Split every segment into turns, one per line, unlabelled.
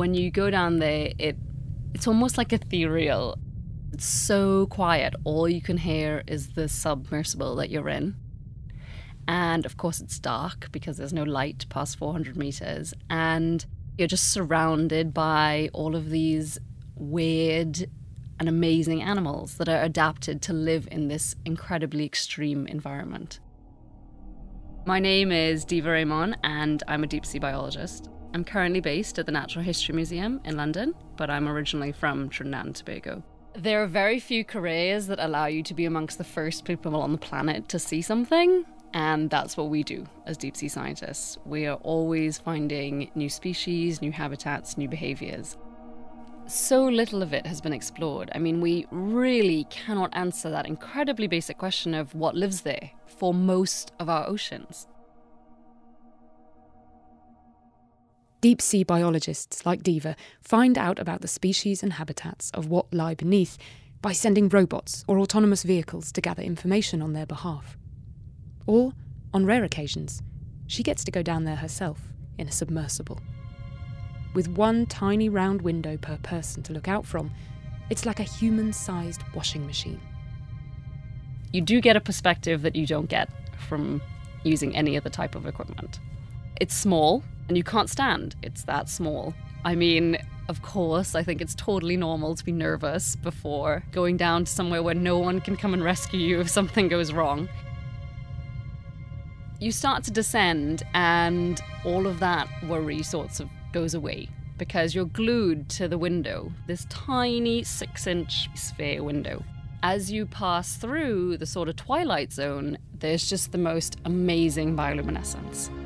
when you go down there, it it's almost like ethereal. It's so quiet. All you can hear is the submersible that you're in. And of course, it's dark because there's no light past 400 meters. And you're just surrounded by all of these weird and amazing animals that are adapted to live in this incredibly extreme environment. My name is Diva Amon, and I'm a deep sea biologist. I'm currently based at the Natural History Museum in London, but I'm originally from Trinidad and Tobago. There are very few careers that allow you to be amongst the first people on the planet to see something, and that's what we do as deep sea scientists. We are always finding new species, new habitats, new behaviors so little of it has been explored. I mean, we really cannot answer that incredibly basic question of what lives there for most of our oceans.
Deep sea biologists like Diva find out about the species and habitats of what lie beneath by sending robots or autonomous vehicles to gather information on their behalf. Or, on rare occasions, she gets to go down there herself in a submersible. With one tiny round window per person to look out from, it's like a human sized washing machine.
You do get a perspective that you don't get from using any other type of equipment. It's small, and you can't stand. It's that small. I mean, of course, I think it's totally normal to be nervous before going down to somewhere where no one can come and rescue you if something goes wrong. You start to descend, and all of that worry sorts of goes away because you're glued to the window, this tiny six inch sphere window. As you pass through the sort of twilight zone, there's just the most amazing bioluminescence.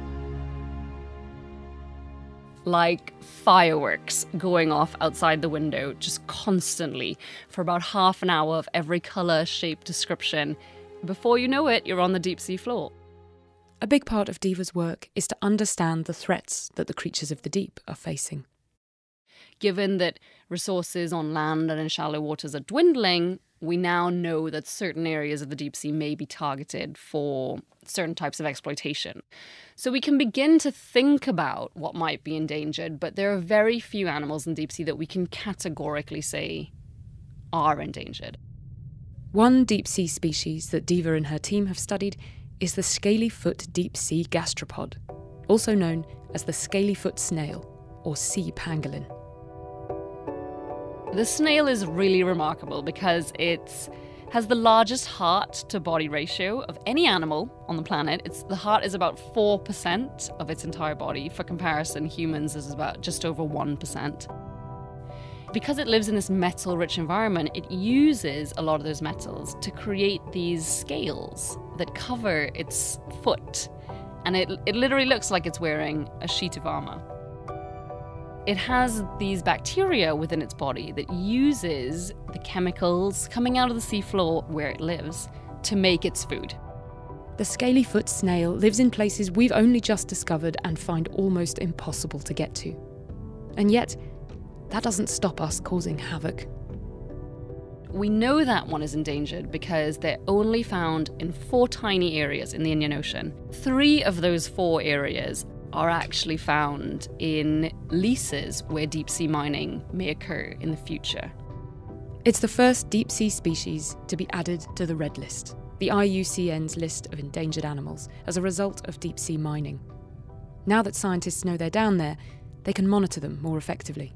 Like fireworks going off outside the window, just constantly for about half an hour of every colour, shape, description. Before you know it, you're on the deep sea floor.
A big part of Diva's work is to understand the threats that the creatures of the deep are facing.
Given that resources on land and in shallow waters are dwindling, we now know that certain areas of the deep sea may be targeted for certain types of exploitation. So we can begin to think about what might be endangered, but there are very few animals in deep sea that we can categorically say are endangered.
One deep sea species that Diva and her team have studied is the scaly-foot deep-sea gastropod, also known as the scaly-foot snail or sea pangolin.
The snail is really remarkable because it has the largest heart to body ratio of any animal on the planet. It's the heart is about 4% of its entire body. For comparison, humans is about just over 1% because it lives in this metal rich environment, it uses a lot of those metals to create these scales that cover its foot. And it, it literally looks like it's wearing a sheet of armor. It has these bacteria within its body that uses the chemicals coming out of the seafloor where it lives to make its food.
The scaly foot snail lives in places we've only just discovered and find almost impossible to get to. And yet, that doesn't stop us causing havoc.
We know that one is endangered because they're only found in four tiny areas in the Indian Ocean. Three of those four areas are actually found in leases where deep sea mining may occur in the future.
It's the first deep sea species to be added to the Red List, the IUCN's list of endangered animals, as a result of deep sea mining. Now that scientists know they're down there, they can monitor them more effectively.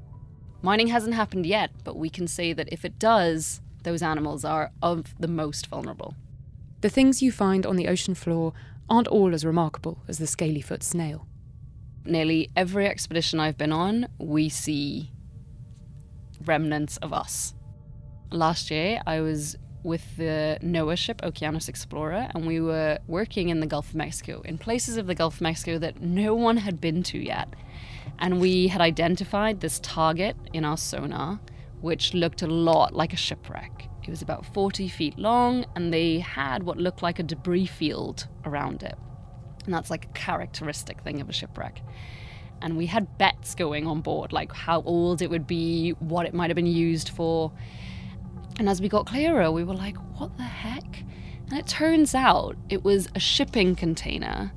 Mining hasn't happened yet, but we can say that if it does, those animals are of the most vulnerable.
The things you find on the ocean floor aren't all as remarkable as the scaly foot snail.
Nearly every expedition I've been on, we see remnants of us. Last year, I was with the NOAA ship Okeanos Explorer, and we were working in the Gulf of Mexico, in places of the Gulf of Mexico that no one had been to yet. And we had identified this target in our sonar, which looked a lot like a shipwreck. It was about 40 feet long, and they had what looked like a debris field around it. And that's like a characteristic thing of a shipwreck. And we had bets going on board, like how old it would be, what it might have been used for. And as we got clearer, we were like, what the heck? And it turns out it was a shipping container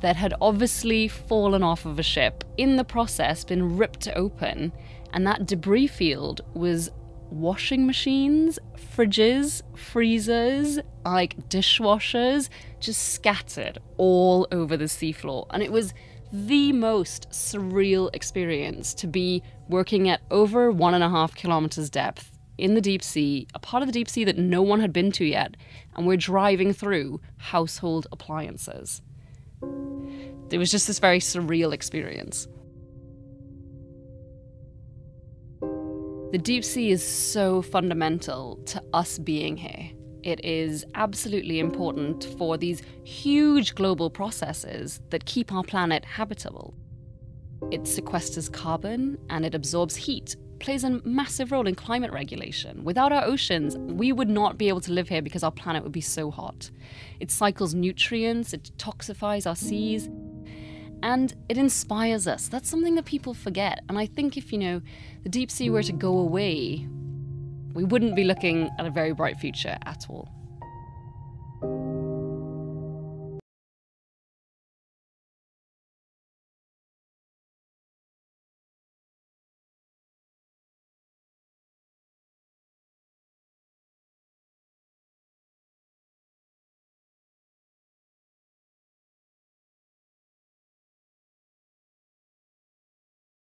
that had obviously fallen off of a ship, in the process, been ripped open, and that debris field was washing machines, fridges, freezers, like dishwashers, just scattered all over the seafloor. And it was the most surreal experience to be working at over one and a half kilometers depth in the deep sea, a part of the deep sea that no one had been to yet, and we're driving through household appliances. It was just this very surreal experience. The deep sea is so fundamental to us being here. It is absolutely important for these huge global processes that keep our planet habitable. It sequesters carbon and it absorbs heat, plays a massive role in climate regulation. Without our oceans, we would not be able to live here because our planet would be so hot. It cycles nutrients, it detoxifies our seas, and it inspires us. That's something that people forget. And I think if, you know, the deep sea were to go away, we wouldn't be looking at a very bright future at all.